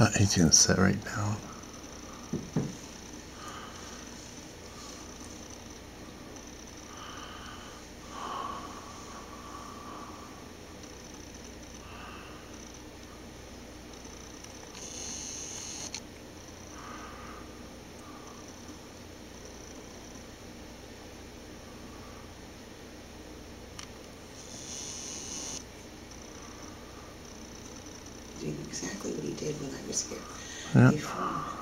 Uh, gonna sit right down. Exactly what he did when I was here Yeah.